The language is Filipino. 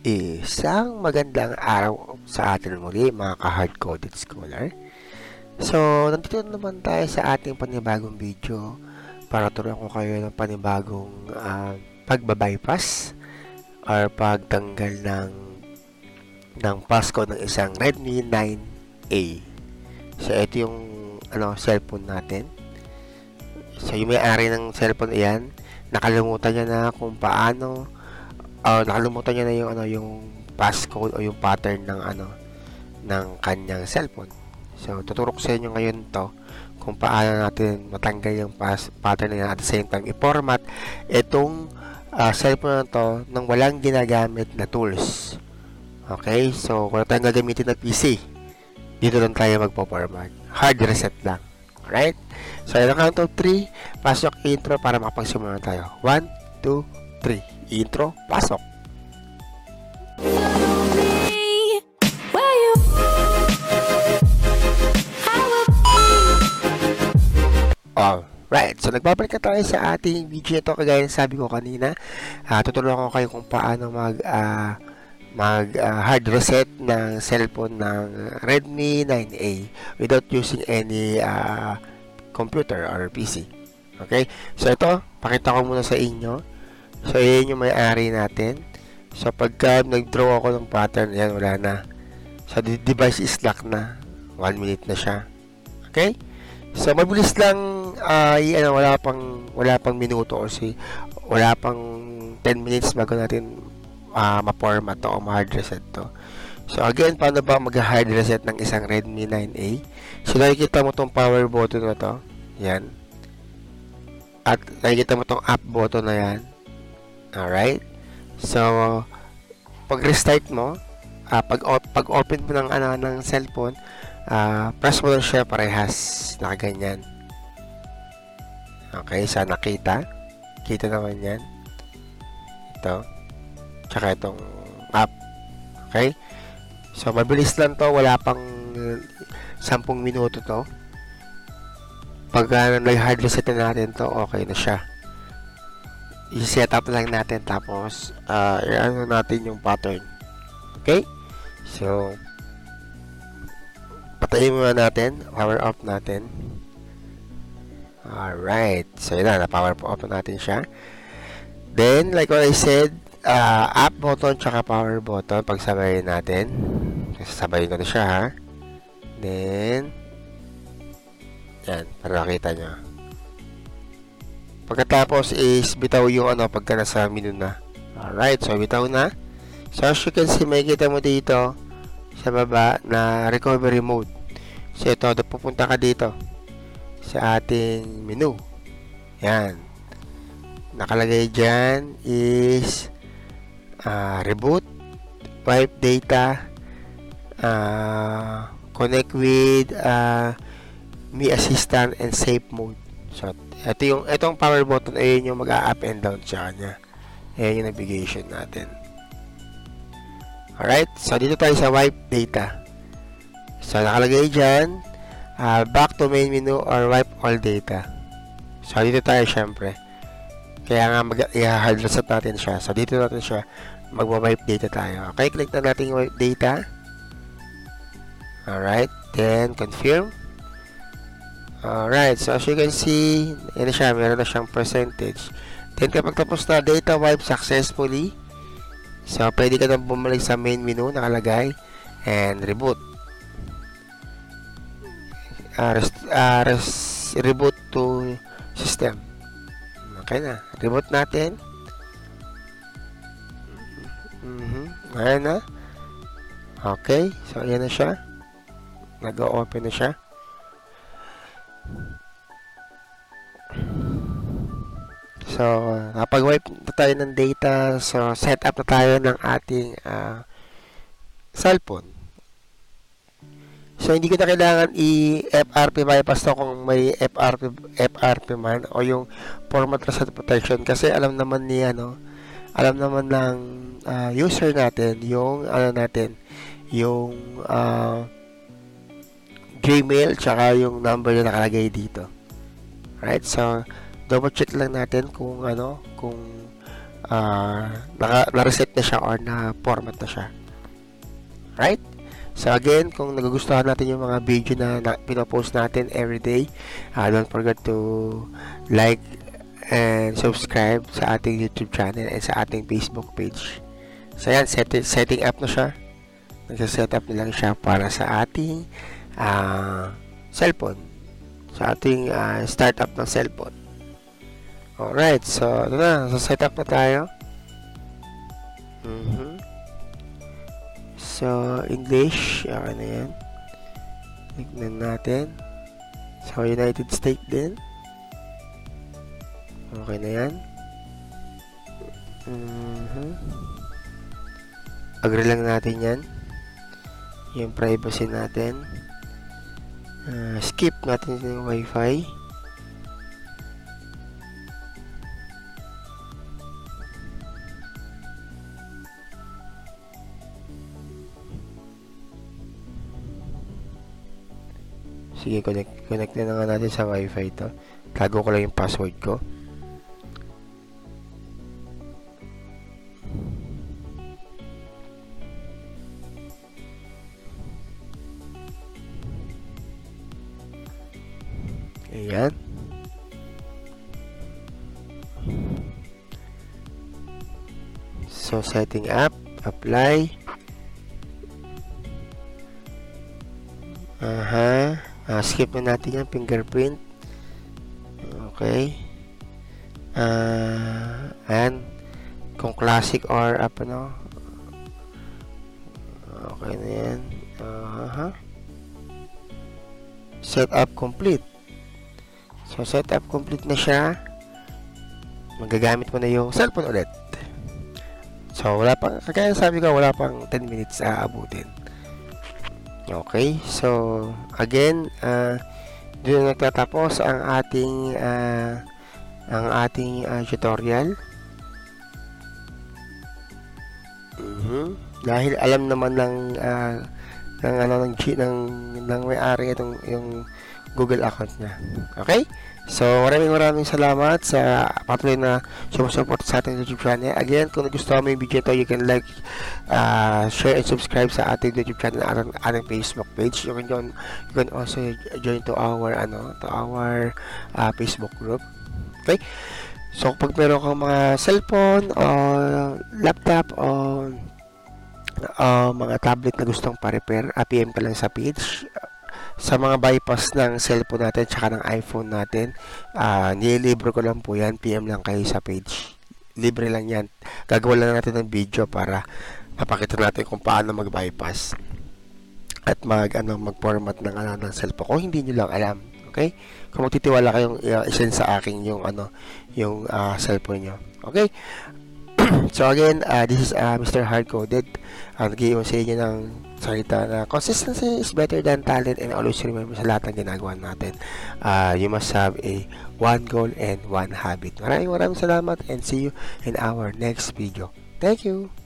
Isang magandang araw sa atin muli mga ka-hard-coded scholar. So, nandito naman tayo sa ating panibagong video para turuan ko kayo ng panibagong uh, pagbabypass or pagtanggal ng ng passcode ng isang Redmi 9A. So, ito yung ano, cellphone natin. So, yung may-ari ng cellphone iyan, nakalimutan niya na kung paano uh, nakalimutan niya na yung ano yung passcode o yung pattern ng ano ng kanyang cellphone. So tuturo ko sa inyo ngayon to kung paano natin matanggal yung pass, pattern na at the same time i-format itong uh, cellphone na to nang walang ginagamit na tools. Okay? So kung tayong gagamitin na PC, dito lang tayo magpo-format. Hard reset lang. Alright? So, in count of 3, pasok intro para makapagsimula tayo. 1, 2, 3 intro, pasok! Alright, so nagbabalik na tayo sa ating video ito kagaya ng sabi ko kanina. Uh, tutulungan ko kayo kung paano mag uh, mag uh, hard reset ng cellphone ng Redmi 9A without using any uh, computer or PC. Okay? So ito, pakita ko muna sa inyo So, ayan yung may-ari natin. So, pagka nag-draw ako ng pattern, ayan, wala na. So, device is locked na. 1 minute na siya. Okay? So, mabilis lang, uh, ano, wala pang, wala pang minuto or si, wala pang 10 minutes bago natin uh, ma-format to o ma-hard reset to. So, again, paano ba mag-hard reset ng isang Redmi 9A? So, nakikita mo tong power button na to. Yan. At nakikita mo tong up button na yan. Alright? So, pag restart mo, uh, pag, pag open mo ng, ano, ng cellphone, uh, press mo lang siya parehas na ganyan. Okay, sana kita. Kita naman yan. Ito. Tsaka itong app. Okay? So, mabilis lang to. Wala pang 10 minuto to. Pag uh, nag-hard reset na natin to, okay na siya i-set up lang natin tapos uh, i-ano natin yung pattern. Okay? So patayin muna natin power off natin. Alright. So yun na power off natin siya. Then like what I said uh, up button tsaka power button pagsabayin natin. Sasabayin ko na siya ha? Then yan para nakita nyo Pagkatapos is bitaw yung ano pagka nasa menu na. Alright, so bitaw na. So as you can see, makikita mo dito sa baba na recovery mode. So ito, pupunta ka dito sa ating menu. Yan. Nakalagay dyan is uh, reboot, wipe data, uh, connect with uh, Mi Assistant and Safe Mode. So, ito yung, itong power button, ayun yung mag-up and down siya kanya. Ayan yung navigation natin. Alright, so dito tayo sa wipe data. So, nakalagay dyan, uh, back to main menu or wipe all data. So, dito tayo syempre. Kaya nga, mag-hard reset natin siya. So, dito natin siya, mag-wipe data tayo. Okay, click na natin yung wipe data. Alright, then confirm. Alright, so as you can see, yan siya, meron na siyang percentage. Then kapag tapos na data wipe successfully, so pwede ka nang bumalik sa main menu nakalagay and reboot. Uh, rest, uh, rest, reboot to system. Okay na. Reboot natin. Mm -hmm. Ayan na. Okay. So, ayan na siya. Nag-open na siya. So, napag-wipe na tayo ng data. So, set up na tayo ng ating uh, cellphone. So, hindi ko na kailangan i-FRP bypass to kung may FRP, FRP man o yung format reset protection kasi alam naman ni ano, alam naman ng uh, user natin yung ano natin, yung uh, Gmail tsaka yung number na nakalagay dito. Right? So, double check lang natin kung ano, kung naka, na-reset na siya or na-format na siya. Right? So again, kung nagugustuhan natin yung mga video na, na pinopost natin everyday, uh, don't forget to like and subscribe sa ating YouTube channel and sa ating Facebook page. So yan, set, setting up na siya. Nagsa-set up na lang siya para sa ating uh, cellphone. Sa ating uh, startup ng cellphone. Alright, so ito na, so set up na tayo. Mhm. So, English, okay na yan. Tignan natin. So, United States din. Okay na yan. Mhm. Agree lang natin yan. Yung privacy natin. Uh, skip natin yung wifi. Sige, connect, connect na nga natin sa wifi to. Tago ko lang yung password ko. Ayan. So, setting up, apply. Aha. Uh, skip na natin yan, fingerprint. Okay. Uh, and kung classic or apa no. Okay na yan. Uh -huh. Setup complete. So, setup complete na siya. Magagamit mo na yung cellphone ulit. So, wala pang, kagaya sabi ko, wala pang 10 minutes aabutin. Okay, so again, uh, doon nagtatapos ang ating uh, ang ating uh, tutorial. Mm-hmm. Dahil alam naman ng uh, ng ano ng ng, ng may-ari itong yung Google account niya. Okay? So, maraming maraming salamat sa patuloy na sumusupport sa ating YouTube channel. Again, kung nagustuhan mo yung video ito, you can like, uh, share, and subscribe sa ating YouTube channel at ating, ating Facebook page. You can, join, you can also join to our, ano, to our uh, Facebook group. Okay? So, pag meron kang mga cellphone o laptop o uh, mga tablet na gustong pa-repair, uh, PM ka lang sa page. Sa mga bypass ng cellphone natin tsaka ng iPhone natin uh, nililibre ko lang po yan PM lang kayo sa page. Libre lang yan. Gagawa lang natin ng video para mapakita natin kung paano mag bypass at mag ano mag format ng ano ng cellphone. Kung hindi niyo lang alam okay? Kung magtitiwala kayong uh, isend sa akin yung ano yung uh, cellphone niyo okay so again uh, this is uh, Mr. Hardcoded. Uh, nag sa inyo ng salita na consistency is better than talent and always remember sa lahat ng ginagawa natin. Uh, you must have a one goal and one habit. Maraming maraming salamat and see you in our next video. Thank you